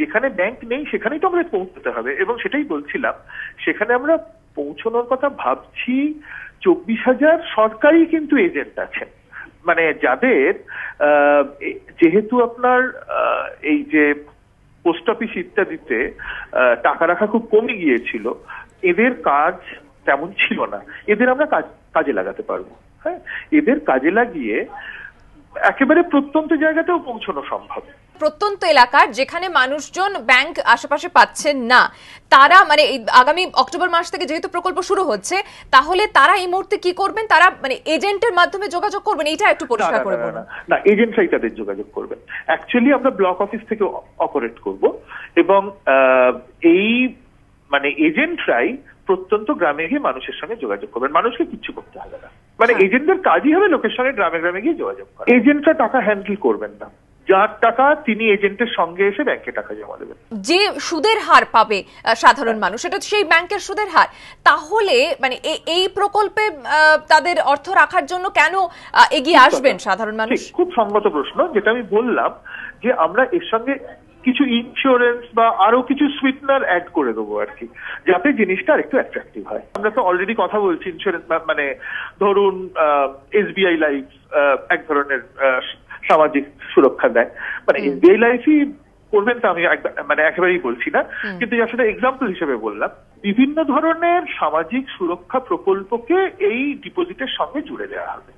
যেখানে ব্যাংক নেই, সেখানেই তো আমাদের পৌঁছতে হবে। এবং সেটাই বলছিলাম, সেখানে আমরা পৌঁছানোর কথা ভাবছি, চব্বিশ হাজার সরকারি কিন্তু এজেন্ট আছেন মানে যাদের যেহেতু আপনার এই যে পোস্ট অফিস ইত্যাদিতে টাকা রাখা খুব কমে গিয়েছিল, এদের কাজ তেমন ছিল না। এদের আমরা কাজে লাগাতে পারব। হ্যাঁ? এদের কাজে লাগিয়ে একেবারে প্রত্যন্ত জায়গাতেও পৌঁছানো সম্ভব। প্রত্যন্ত এলাকার যেখানে মানুষজন ব্যাংক আশেপাশে পাচ্ছেন না। তারা মানে আগামী অক্টোবর মাস থেকে যেহেতু প্রকল্প শুরু হচ্ছে তাহলে তারা এই মুহূর্তে কি করবেন? তারা মানে এজেন্টের মাধ্যমে যোগাযোগ করবেন? এটা একটু পরিষ্কার করে না, বলুন। না, না এজেন্টরাই তাদের যোগাযোগ করবেন। অ্যাকচুয়ালি আমরা ব্লক অফিস থেকে অপারেট করব এবং এই মানে এজেন্টরাই প্রত্যন্ত গ্রামে গিয়ে মানুষের সঙ্গে যোগাযোগ করবেন। মানুষকে কিচ্ছু করতে হবে না। মানে হ্যাঁ। এজেন্টদের কাজই হবে লোকের সঙ্গে গ্রামে গ্রামে গিয়ে যোগাযোগ করা। এজেন্টরা টাকা হ্যান্ডেল করবেন না। যার টাকা তিনি এজেন্টের সঙ্গে এসে ব্যাংকে টাকা জমা দেবেন। যে সুদের হার পাবে সাধারণ মানুষ এটা সেই ব্যাংকের সুদের হার। তাহলে মানে এই প্রকল্পে তাদের অর্থ রাখার জন্য কেন এগিয়ে আসবেন সাধারণ মানুষ? খুব সঙ্গত প্রশ্ন যেটা আমি বললাম যে আমরা এর সঙ্গে কিছু ইন্স্যুরেন্স বা আরও কিছু সুইটনার অ্যাড করে দেবো আর কি যাতে জিনিসটা আর একটু অ্যাট্রাকটিভ হয়। আমরা তো অলরেডি কথা বলছি ইন্স্যুরেন্স মানে ধরুন এসবিআই লাইফ এক ধরনের সামাজিক সুরক্ষা দেয়। মানে ডে লাইফই করবেন তো আমি মানে একেবারেই বলছি না কিন্তু আসলে এক্সাম্পল হিসেবে বললাম বিভিন্ন ধরনের সামাজিক সুরক্ষা প্রকল্পকে এই ডিপোজিটের সঙ্গে জুড়ে দেওয়া হবে।